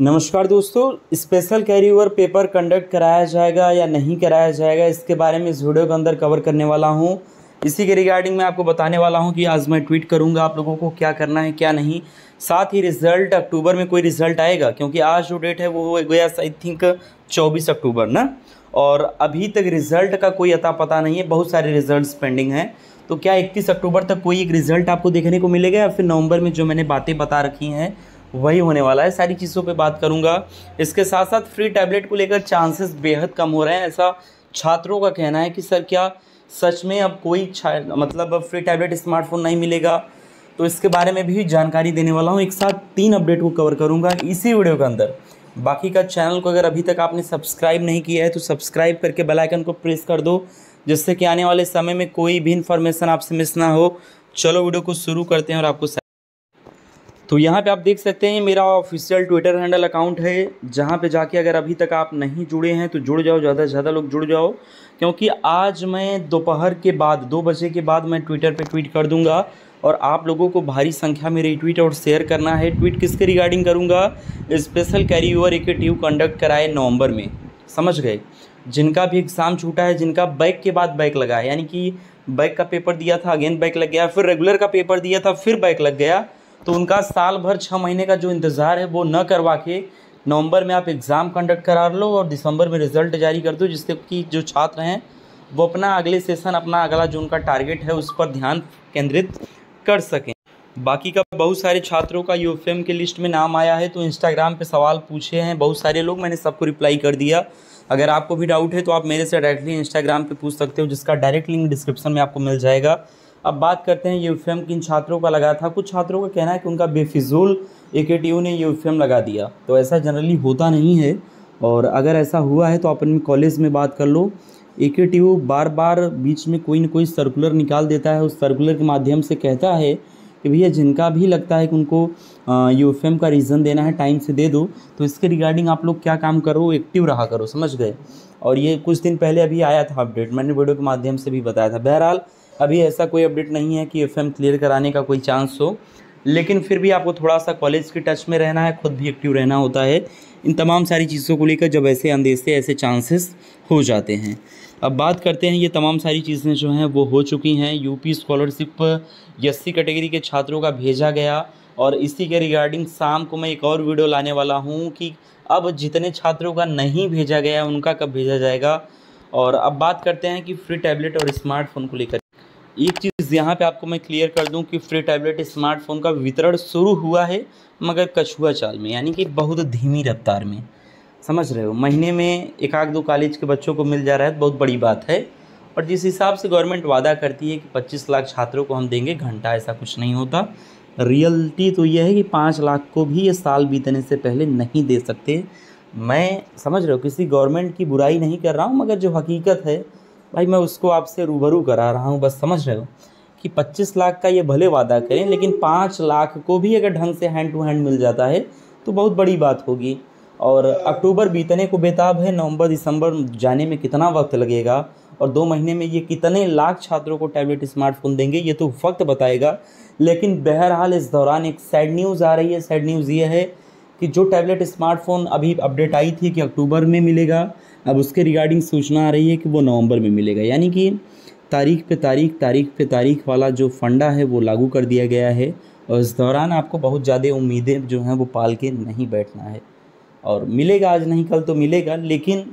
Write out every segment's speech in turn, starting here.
नमस्कार दोस्तों special carry over paper conduct कराया जाएगा या नहीं कराया जाएगा, इसके बारे में इस वीडियो के अंदर कवर करने वाला हूँ। इसी के रिगार्डिंग मैं आपको बताने वाला हूँ कि आज मैं ट्वीट करूँगा आप लोगों को क्या करना है, क्या नहीं। साथ ही रिज़ल्ट अक्टूबर में कोई रिज़ल्ट आएगा, क्योंकि आज जो डेट है वो हो गया आई थिंक चौबीस अक्टूबर, ना? और अभी तक रिज़ल्ट का कोई अता पता नहीं है, बहुत सारे रिज़ल्ट पेंडिंग हैं। तो क्या इकतीस अक्टूबर तक कोई एक रिज़ल्ट आपको देखने को मिलेगा या फिर नवंबर में जो मैंने बातें बता रखी हैं वही होने वाला है। सारी चीज़ों पे बात करूँगा। इसके साथ साथ फ्री टैबलेट को लेकर चांसेस बेहद कम हो रहे हैं। ऐसा छात्रों का कहना है कि, सर, क्या सच में अब कोई मतलब अब फ्री टैबलेट स्मार्टफ़ोन नहीं मिलेगा? तो इसके बारे में भी जानकारी देने वाला हूँ। एक साथ तीन अपडेट को कवर करूँगा इसी वीडियो के अंदर। बाकी का चैनल को अगर अभी तक आपने सब्सक्राइब नहीं किया है तो सब्सक्राइब करके बेल आइकन को प्रेस कर दो, जिससे कि आने वाले समय में कोई भी इन्फॉर्मेशन आपसे मिस ना हो। चलो वीडियो को शुरू करते हैं और आपको तो यहाँ पे आप देख सकते हैं, मेरा ऑफिशियल ट्विटर हैंडल अकाउंट है, जहाँ पे जाके अगर अभी तक आप नहीं जुड़े हैं तो जुड़ जाओ, ज़्यादा से ज़्यादा लोग जुड़ जाओ, क्योंकि आज मैं दोपहर के बाद, दो बजे के बाद मैं ट्विटर पे ट्वीट कर दूँगा, और आप लोगों को भारी संख्या में रिट्वीट और शेयर करना है। ट्वीट किसके रिगार्डिंग करूँगा? स्पेशल कैरी ओवर एक ट्यू कंडक्ट कराए नवंबर में। समझ गए? जिनका भी एग्ज़ाम छूटा है, जिनका बैक के बाद बैक लगा है, यानी कि बैक का पेपर दिया था अगेन बैक लग गया, फिर रेगुलर का पेपर दिया था, फिर बैक लग गया तो उनका साल भर छः महीने का जो इंतज़ार है, वो न करवा के नवंबर में आप एग्ज़ाम कंडक्ट करा लो और दिसंबर में रिज़ल्ट जारी कर दो, जिससे कि जो छात्र हैं, वो अपना अगले सेशन अपना अगला जो उनका टारगेट है, उस पर ध्यान केंद्रित कर सकें। बाकी का बहुत सारे छात्रों का यू के लिस्ट में नाम आया है तो इंस्टाग्राम पे सवाल पूछे हैं बहुत सारे लोग, मैंने सबको रिप्लाई कर दिया। अगर आपको भी डाउट है तो आप मेरे से डायरेक्टली इंस्टाग्राम पे पूछ सकते हो, जिसका डायरेक्ट लिंक डिस्क्रिप्शन में आपको मिल जाएगा। अब बात करते हैं यू एफ़ किन छात्रों का लगा था। कुछ छात्रों का कहना है कि उनका बेफिजूल ए के टी यू ने यू एफ़ लगा दिया। तो ऐसा जनरली होता नहीं है और अगर ऐसा हुआ है तो अपने कॉलेज में बात कर लो। ए के टी यू बार बार बीच में कोई ना कोई सर्कुलर निकाल देता है। उस सर्कुलर के माध्यम से कहता है कि भैया, जिनका भी लगता है कि उनको यू एफ़ का रीज़न देना है, टाइम से दे दो। तो इसके रिगार्डिंग आप लोग क्या काम करो? एक्टिव रहा करो, समझ गए? और ये कुछ दिन पहले अभी आया था अपडेट। मैंने वीडियो के माध्यम से भी बताया था। बहरहाल अभी ऐसा कोई अपडेट नहीं है कि एफएम क्लियर कराने का कोई चांस हो, लेकिन फिर भी आपको थोड़ा सा कॉलेज के टच में रहना है, खुद भी एक्टिव रहना होता है। इन तमाम सारी चीज़ों को लेकर जब ऐसे अंदेशे, ऐसे चांसेस हो जाते हैं। अब बात करते हैं, ये तमाम सारी चीज़ें जो हैं, वो हो चुकी हैं। यूपी स्कॉलरशिप एस कैटेगरी के छात्रों का भेजा गया और इसी के रिगार्डिंग शाम को मैं एक और वीडियो लाने वाला हूँ कि अब जितने छात्रों का नहीं भेजा गया, उनका कब भेजा जाएगा? और अब बात करते हैं कि फ्री टैबलेट और स्मार्टफ़ोन को लेकर। एक चीज़ यहाँ पे आपको मैं क्लियर कर दूँ कि फ्री टैबलेट स्मार्टफ़ोन का वितरण शुरू हुआ है, मगर कछुआ चाल में, यानी कि बहुत धीमी रफ्तार में। समझ रहे हो? महीने में एक आध दो कॉलेज के बच्चों को मिल जा रहा है तो बहुत बड़ी बात है। और जिस हिसाब से गवर्नमेंट वादा करती है कि 25 लाख छात्रों को हम देंगे, घंटा ऐसा कुछ नहीं होता। रियलिटी तो यह है कि पाँच लाख को भी ये साल बीतने से पहले नहीं दे सकते। मैं, समझ रहा हूँ? किसी गवर्नमेंट की बुराई नहीं कर रहा हूँ, मगर जो हकीकत है भाई, मैं उसको आपसे रूबरू करा रहा हूँ, बस समझ रहे हो कि 25 लाख का ये भले वादा करें, लेकिन पाँच लाख को भी अगर ढंग से हैंड टू हैंड मिल जाता है तो बहुत बड़ी बात होगी। और अक्टूबर बीतने को बेताब है, नवंबर, दिसंबर जाने में कितना वक्त लगेगा, और दो महीने में ये कितने लाख छात्रों को टैबलेट स्मार्टफ़ोन देंगे, ये तो वक्त बताएगा। लेकिन बहरहाल इस दौरान एक सैड न्यूज़ आ रही है सैड न्यूज़ ये है कि जो टैबलेट स्मार्टफ़ोन अभी अपडेट आई थी कि अक्टूबर में मिलेगा अब उसके रिगार्डिंग सूचना आ रही है कि वो नवंबर में मिलेगा। यानी कि तारीख पे तारीख तारीख पे तारीख वाला जो फंडा है, वो लागू कर दिया गया है और इस दौरान आपको बहुत ज़्यादा उम्मीदें जो हैं, वो पाल के नहीं बैठना है। और मिलेगा आज नहीं, कल तो मिलेगा, लेकिन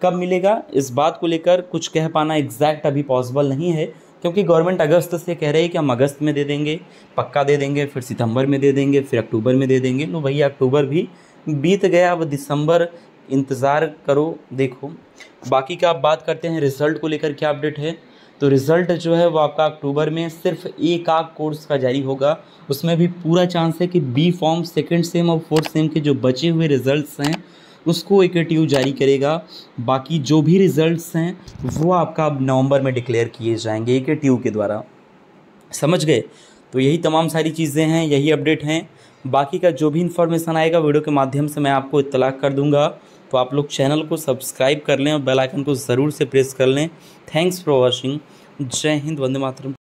कब मिलेगा, इस बात को लेकर कुछ कह पाना एग्जैक्ट अभी पॉसिबल नहीं है, क्योंकि गवर्नमेंट अगस्त से कह रही है कि हम अगस्त में दे देंगे, पक्का दे देंगे, फिर सितंबर में दे देंगे, फिर अक्टूबर में दे देंगे। तो भैया अक्टूबर भी बीत गया, अब दिसंबर इंतज़ार करो, देखो। बाकी का आप बात करते हैं, रिज़ल्ट को लेकर क्या अपडेट है? तो रिज़ल्ट जो है वो आपका अक्टूबर में सिर्फ़ एक आग कोर्स का जारी होगा। उसमें भी पूरा चांस है कि बी फॉर्म सेकेंड सेम और फोर्थ सेम के जो बचे हुए रिज़ल्ट हैं, उसको एक जारी करेगा। बाकी जो भी रिज़ल्ट्स हैं, वो आपका अब नवंबर में डिक्लेयर किए जाएँगे एक के द्वारा। समझ गए? तो यही तमाम सारी चीज़ें हैं, यही अपडेट हैं। बाकी का जो भी इन्फॉर्मेशन आएगा, वीडियो के माध्यम से मैं आपको इतलाक़ कर दूँगा। तो आप लोग चैनल को सब्सक्राइब कर लें और बेल आइकन को ज़रूर से प्रेस कर लें। थैंक्स फॉर वॉचिंग जय हिंद, वंदे मातरम।